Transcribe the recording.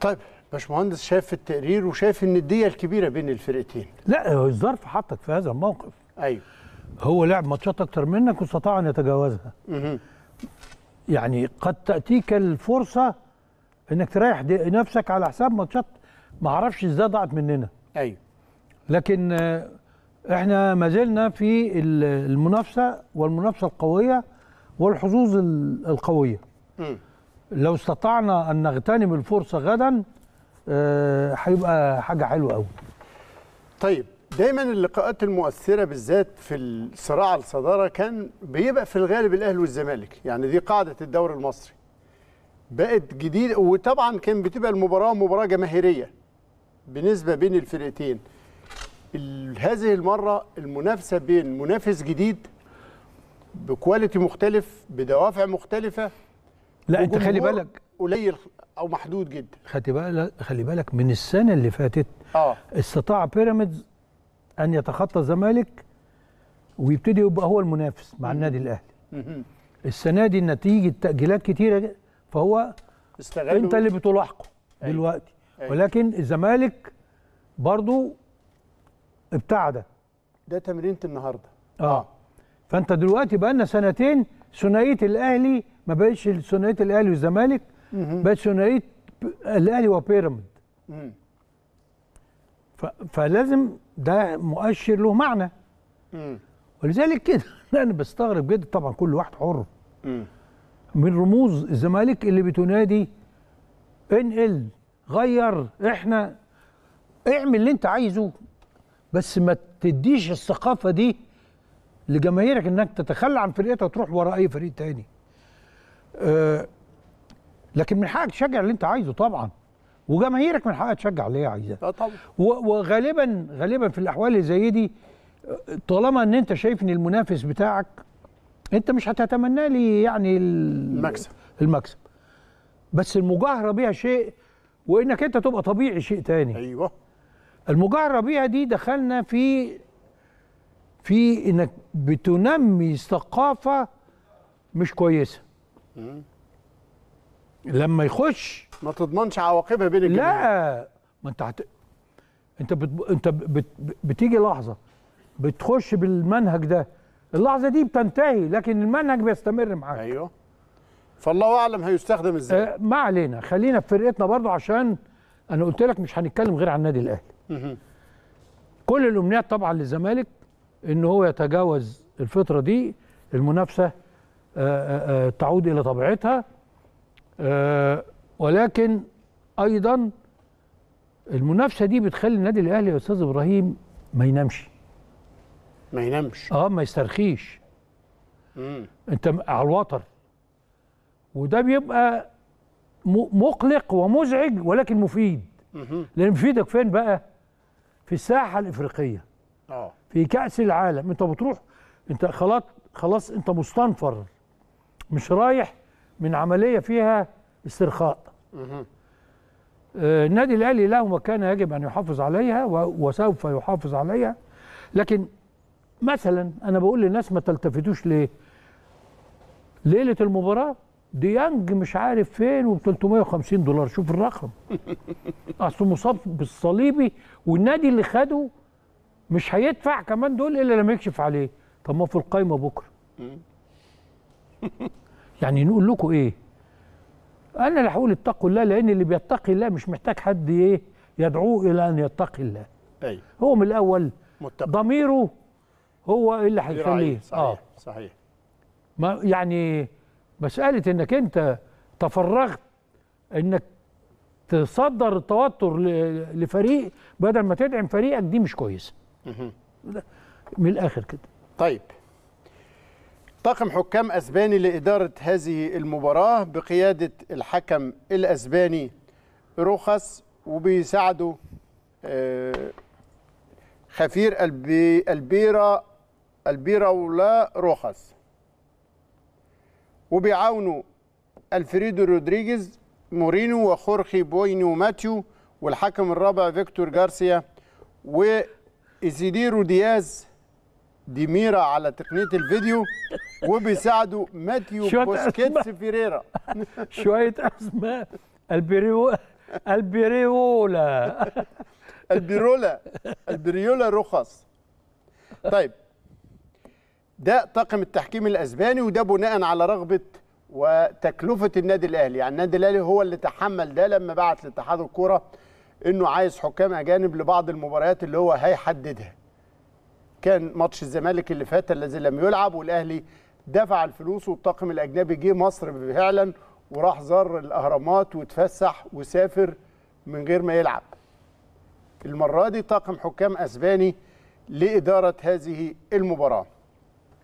طيب باشمهندس شاف التقرير وشايف إن الدية الكبيرة بين الفرقتين؟ لا الظرف حطك في هذا الموقف. أيوه. هو لعب ماتشات أكتر منك واستطاع أن يتجاوزها. مهم. يعني قد تأتيك الفرصة إنك تريح نفسك على حساب ماتشات ما أعرفش إزاي ضاعت مننا. أيوه. لكن إحنا ما زلنا في ال- المنافسة والمنافسة القوية والحظوظ ال- القوية. مم. لو استطعنا أن نغتنم الفرصة غدا آه، هيبقى حاجة حلوة قوي طيب دايما اللقاءات المؤثرة بالذات في الصراع على الصدارة كان بيبقى في الغالب الأهلي والزمالك. يعني دي قاعدة الدوري المصري. بقت جديد وطبعا كان بتبقى المباراة مباراة جماهيرية بنسبه بين الفرقتين. ال- هذه المرة المنافسة بين منافس جديد بكواليتي مختلف بدوافع مختلفة لا انت خلي بالك. قليل أو محدود جدا. خلي بالك خلي بالك من السنة اللي فاتت آه. استطاع بيراميدز أن يتخطى الزمالك ويبتدي يبقى هو المنافس مع النادي الأهلي. السنة دي نتيجة تأجيلات كتيرة فهو استغلوا انت اللي بتلاحقه أيوة. دلوقتي. أيوة. ولكن الزمالك برضو ابتعد. ده تمرينة النهارده. آه. فأنت دلوقتي بقى لنا سنتين ثنائية الأهلي ما بقتش ثنائيه الأهلي والزمالك بقت ثنائيه الأهلي وبيراميد. فلازم ده مؤشر له معنى. ولذلك كده أنا بستغرب جدا طبعا كل واحد حر. من رموز الزمالك اللي بتنادي انقل غير إحنا اعمل اللي انت عايزه بس ما تديش الثقافة دي لجماهيرك إنك تتخلى عن فرقتها وتروح ورا أي فريق تاني. أه لكن من حقك تشجع اللي انت عايزه طبعا. وجماهيرك من حقها تشجع اللي هي عايزاه. آه طبعا. وغالبا غالبا في الأحوال اللي زي دي طالما إن أنت شايف إن المنافس بتاعك أنت مش هتتمنى لي يعني ال- المكسب. المكسب. بس المجاهرة بيها شيء وإنك أنت تبقى طبيعي شيء تاني. أيوه. المجاهرة بيها دي دخلنا في في إنك بتنمي ثقافة مش كويسة. لما يخش ما تضمنش عواقبها بين الجماهير لا ما انت هت... انت بت... انت بت... بتيجي لحظة بتخش بالمنهج ده اللحظة دي بتنتهي لكن المنهج بيستمر معاك. أيوه. فالله أعلم هيستخدم إزاي. آه ما علينا خلينا في فرقتنا برضو عشان أنا قلت لك مش هنتكلم غير عن النادي الأهلي. كل الأمنيات طبعا للزمالك إن هو يتجاوز الفترة دي المنافسة تعود إلى طبيعتها. آه، ولكن أيضا المنافسة دي بتخلي النادي الأهلي يا أستاذ إبراهيم ما ينامش. ما ينامش. آه ما يسترخيش. مم. أنت على الوتر. وده بيبقى مقلق ومزعج ولكن مفيد. مهم. لأن مفيدك فين بقى؟ في الساحة الإفريقية. آه. في كأس العالم. أنت بتروح أنت خلاص خلاص أنت مستنفر. مش رايح من عملية فيها استرخاء. مهم. آه، النادي الأهلي له مكانة يجب أن يحافظ عليها وسوف يحافظ عليها. لكن مثلا أنا بقول للناس ما تلتفتوش ليه؟ ليلة المباراة ديانج مش عارف فين وب 350 دولار. شوف الرقم. اصله مصاب بالصليبي والنادي اللي خده مش هيدفع كمان دول إلا لما يكشف عليه. طب ما في القايمة بكرة. يعني نقول لكم إيه؟ أنا اللي هقول اتقوا الله لأن اللي بيتقي الله مش محتاج حد إيه؟ يدعوه إلى أن يتقي الله. أيوه. هو من الأول. متفق ضميره هو اللي هيخليه. صحيح صحيح. ما يعني مسألة إنك أنت تفرغت إنك تصدر التوتر لفريق بدل ما تدعم فريقك دي مش كويسة. مهم. من الآخر كده. طيب. طاقم حكام أسباني لإدارة هذه المباراة بقيادة الحكم الأسباني روخاس وبيساعده آه، خافيير البي البيرا البيراولا روخاس. وبيعاونوا ألفريدو رودريجيز مورينو وخورخي بوينو ماتيو والحكم الرابع فيكتور جارسيا وإيزيديرو دياز دي ميرا على تقنية الفيديو. وبيساعده ماتيو بوسكيتس. فيريرا. شوية اسماء البيريو البريولا البيرولا. البريولا روخاس. طيب. ده طاقم التحكيم الأسباني وده بناء على رغبة وتكلفة النادي الأهلي. يعني النادي الأهلي هو اللي تحمل ده لما بعت لاتحاد الكورة إنه عايز حكام أجانب لبعض المباريات اللي هو هيحددها. كان ماتش الزمالك اللي فات الذي لم يلعب والأهلي دفع الفلوس والطاقم الأجنبي جه مصر فعلا وراح زار الأهرامات وتفسح وسافر من غير ما يلعب. المرة دي طاقم حكام أسباني لإدارة هذه المباراة.